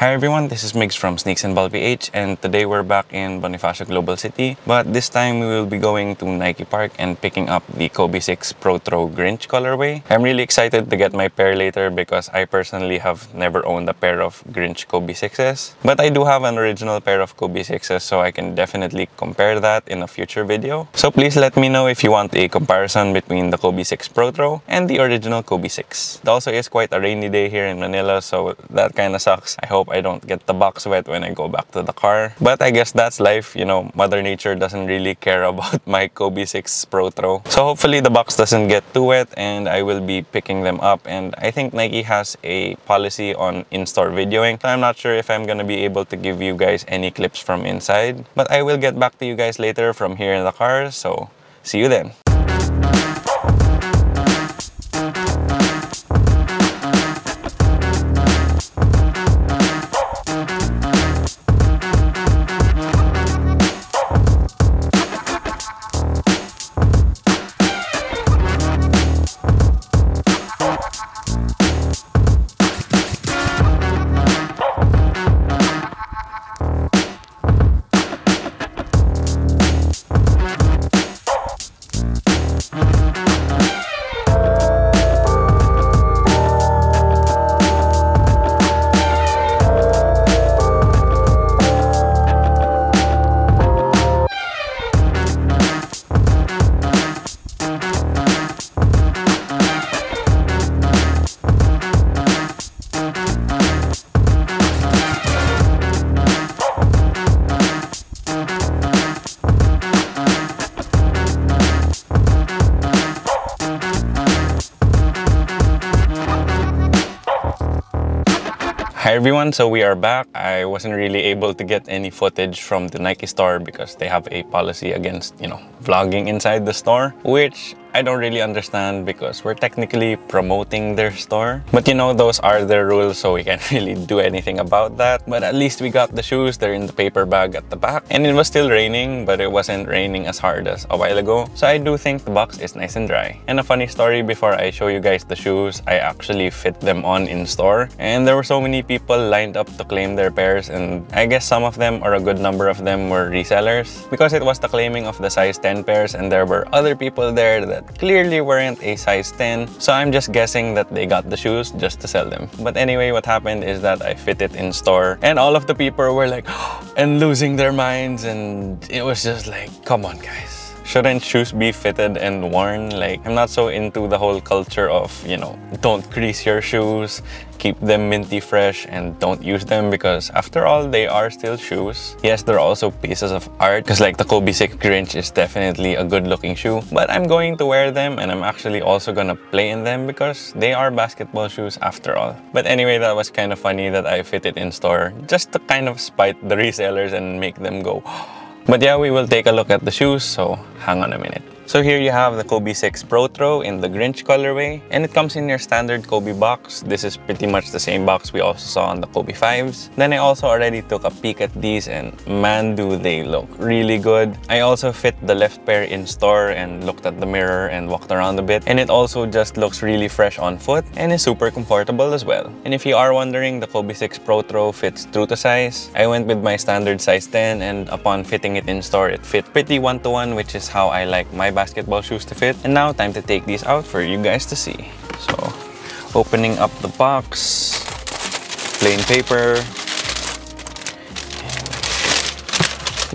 Hi everyone, this is Migs from Sneaks and Ball PH and today we're back in Bonifacio Global City but this time we will be going to Nike Park and picking up the Kobe 6 Pro Grinch colorway. I'm really excited to get my pair later because I personally have never owned a pair of Grinch Kobe 6s but I do have an original pair of Kobe 6s so I can definitely compare that in a future video. So please let me know if you want a comparison between the Kobe 6 Pro and the original Kobe 6. It also is quite a rainy day here in Manila so that kind of sucks. I hope I don't get the box wet when I go back to the car. But I guess that's life, you know, Mother Nature doesn't really care about my Kobe 6 Protro. So hopefully the box doesn't get too wet and I will be picking them up. And I think Nike has a policy on in-store videoing. So I'm not sure if I'm gonna be able to give you guys any clips from inside. But I will get back to you guys later from here in the car. So see you then. Hi everyone, so we are back. I wasn't really able to get any footage from the Nike store because they have a policy against, you know, vlogging inside the store, which I don't really understand because we're technically promoting their store. But you know, those are their rules, so we can't really do anything about that. But at least we got the shoes. They're in the paper bag at the back. And it was still raining, but it wasn't raining as hard as a while ago. So I do think the box is nice and dry. And a funny story before I show you guys the shoes, I actually fit them on in store. And there were so many people lined up to claim their pairs. And I guess some of them, or a good number of them, were resellers. Because it was the claiming of the size 10 pairs and there were other people there that that clearly weren't a size 10. So I'm just guessing that they got the shoes just to sell them. But anyway, what happened is that I fit it in store and all of the people were like, and losing their minds. And it was just like, come on guys shouldn't shoes be fitted and worn? Like, I'm not so into the whole culture of, you know, don't crease your shoes, keep them minty fresh, and don't use them because after all, they are still shoes. Yes, they're also pieces of art because like the Kobe 6 Grinch is definitely a good looking shoe, but I'm going to wear them and I'm actually also gonna play in them because they are basketball shoes after all. But anyway, that was kind of funny that I fit it in store just to kind of spite the resellers and make them go, oh, but yeah, we will take a look at the shoes, so hang on a minute. So here you have the Kobe 6 Protro in the Grinch colorway and it comes in your standard Kobe box. This is pretty much the same box we also saw on the Kobe 5s. Then I also already took a peek at these and man do they look really good. I also fit the left pair in store and looked at the mirror and walked around a bit and it also just looks really fresh on foot and is super comfortable as well. And if you are wondering, the Kobe 6 Protro fits true to size. I went with my standard size 10 and upon fitting it in store, it fit pretty one-to-one -one, which is how I like my basketball shoes to fit. And now time to take these out for you guys to see. So opening up the box, plain paper.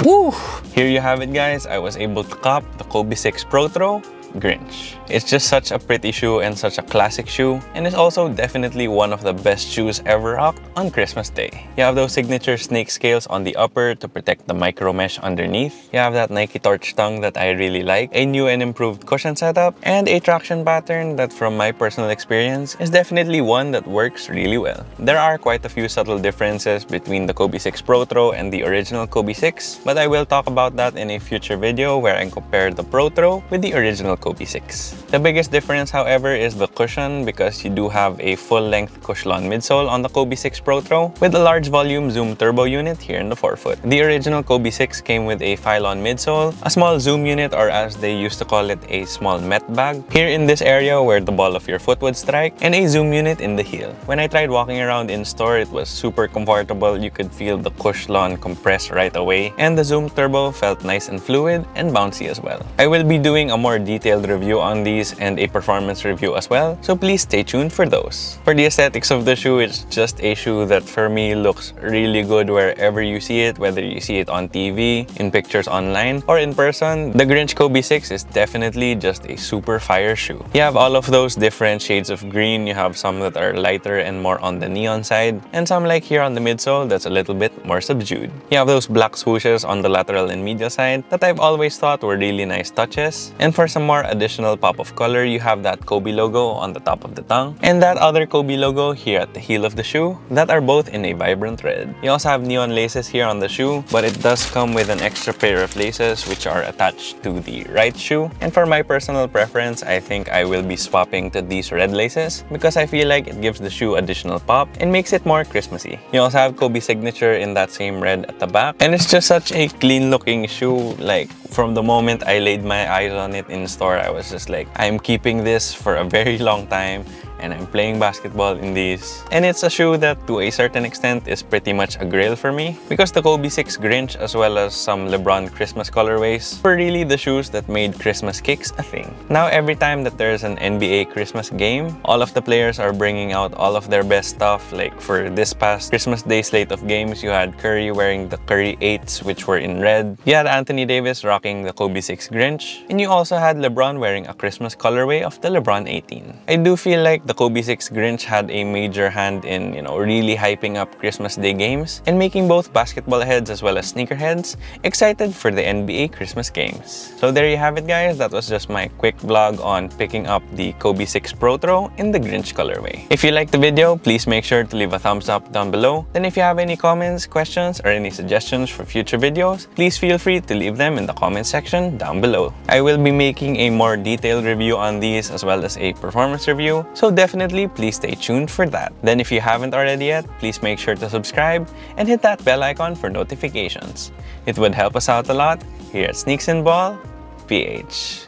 Woo! Here you have it guys. I was able to cop the Kobe 6 Protro Grinch. It's just such a pretty shoe and such a classic shoe and it's also definitely one of the best shoes ever rocked on Christmas Day. You have those signature snake scales on the upper to protect the micro mesh underneath. You have that Nike Torch tongue that I really like, a new and improved cushion setup, and a traction pattern that from my personal experience is definitely one that works really well. There are quite a few subtle differences between the Kobe 6 Pro and the original Kobe 6, but I will talk about that in a future video where I compare the Pro with the original Kobe 6. The biggest difference, however, is the cushion because you do have a full-length Cushlon midsole on the Kobe 6 Protro with a large volume Zoom turbo unit here in the forefoot. The original Kobe 6 came with a Phylon midsole, a small Zoom unit or as they used to call it, a small Met bag here in this area where the ball of your foot would strike, and a Zoom unit in the heel. When I tried walking around in store, it was super comfortable. You could feel the Cushlon compress right away, and the Zoom Turbo felt nice and fluid and bouncy as well. I will be doing a more detailed review on these and a performance review as well, so please stay tuned for those. For the aesthetics of the shoe, it's just a shoe that for me looks really good wherever you see it, whether you see it on TV, in pictures online, or in person. The Grinch Kobe 6 is definitely just a super fire shoe. You have all of those different shades of green, you have some that are lighter and more on the neon side, and some like here on the midsole that's a little bit more subdued. You have those black swooshes on the lateral and medial side that I've always thought were really nice touches. And for some more additional pop of color, you have that Kobe logo on the top of the tongue and that other Kobe logo here at the heel of the shoe that are both in a vibrant red. You also have neon laces here on the shoe, but it does come with an extra pair of laces which are attached to the right shoe. And for my personal preference, I think I will be swapping to these red laces because I feel like it gives the shoe additional pop and makes it more Christmassy. You also have Kobe signature in that same red at the back and it's just such a clean looking shoe like from the moment I laid my eyes on it in store I was just like I'm keeping this for a very long time and I'm playing basketball in these. And it's a shoe that to a certain extent is pretty much a grail for me because the Kobe 6 Grinch as well as some LeBron Christmas colorways were really the shoes that made Christmas kicks a thing. Now every time that there's an NBA Christmas game, all of the players are bringing out all of their best stuff. Like for this past Christmas Day slate of games, you had Curry wearing the Curry 8s which were in red. You had Anthony Davis rocking the Kobe 6 Grinch. And you also had LeBron wearing a Christmas colorway of the LeBron 18. I do feel like the Kobe 6 Grinch had a major hand in, you know, really hyping up Christmas Day games and making both basketball heads as well as sneakerheads excited for the NBA Christmas games. So there you have it guys, that was just my quick vlog on picking up the Kobe 6 Protro in the Grinch colorway. If you liked the video, please make sure to leave a thumbs up down below. Then if you have any comments, questions, or any suggestions for future videos, please feel free to leave them in the comment section down below. I will be making a more detailed review on these as well as a performance review, so definitely please stay tuned for that. Then if you haven't already yet, please make sure to subscribe and hit that bell icon for notifications. It would help us out a lot here at Sneaks and Ball PH.